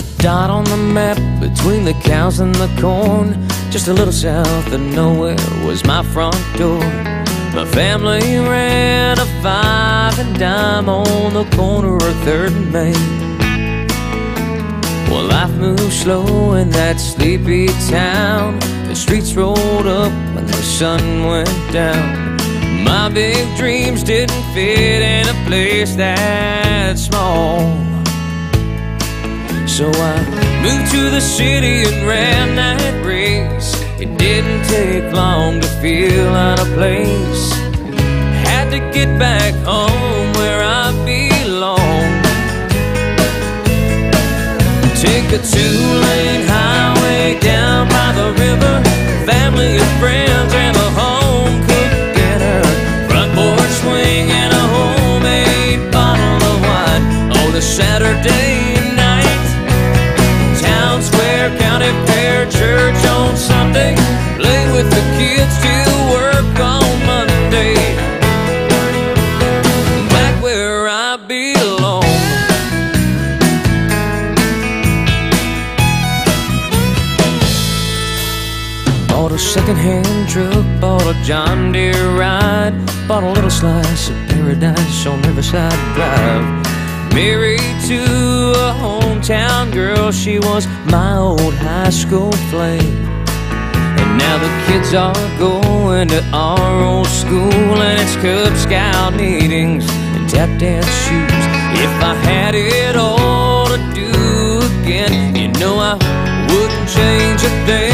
a dot on the map between the cows and the corn. Just a little south of nowhere was my front door. My family ran a five and dime on the corner of Third and Main. Well, life moved slow in that sleepy town. The streets rolled up when the sun went down. My big dreams didn't fit in a place that small. So I moved to the city and ran that race. It didn't take long to feel out of place. Had to get back home where I belong. Take a two-lane highway down by the river. Family and friends and a home cooked dinner. Front porch swing and a homemade bottle of wine on a Saturday where I belong. Bought a second-hand truck, bought a John Deere ride, bought a little slice of paradise on Riverside Drive. Married to a hometown girl, she was my old high school flame. And now the kids are going to our old school, and it's Cub Scout meetings tap dance shoes. If I had it all to do again, you know I wouldn't change a thing.